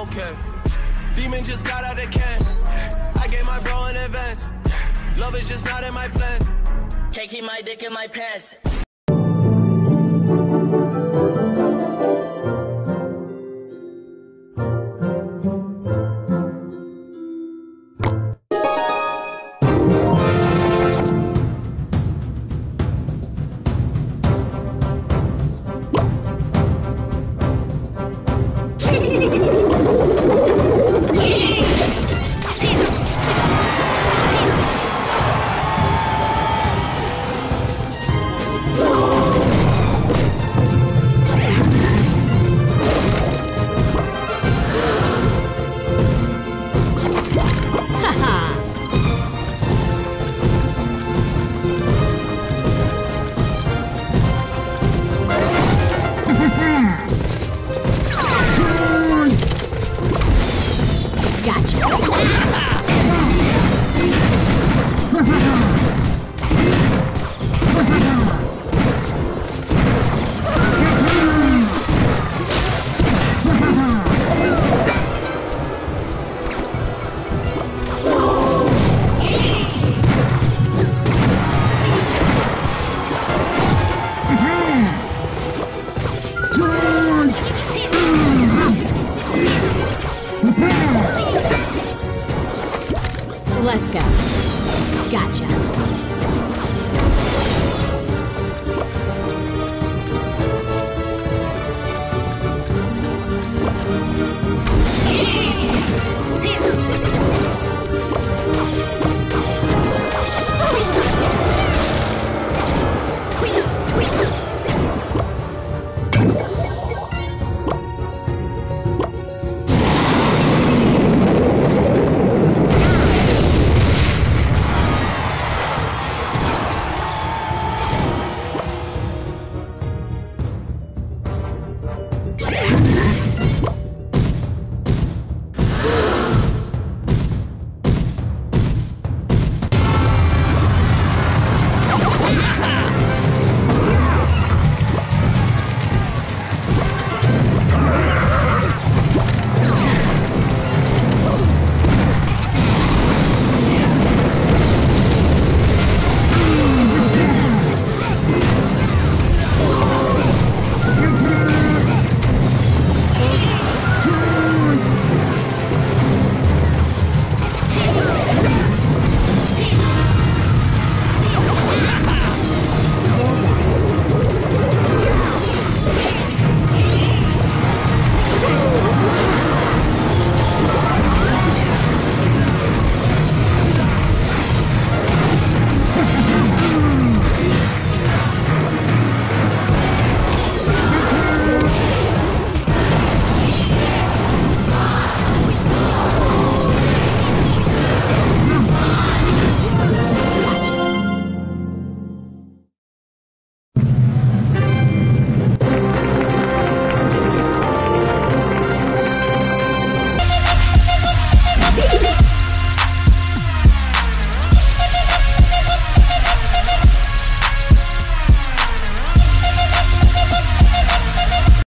Okay. Demon just got out of can. I gave my bro an advance. Love is just not in my plans. Can't keep my dick in my pants. Gotcha. Let's go. Gotcha. Thank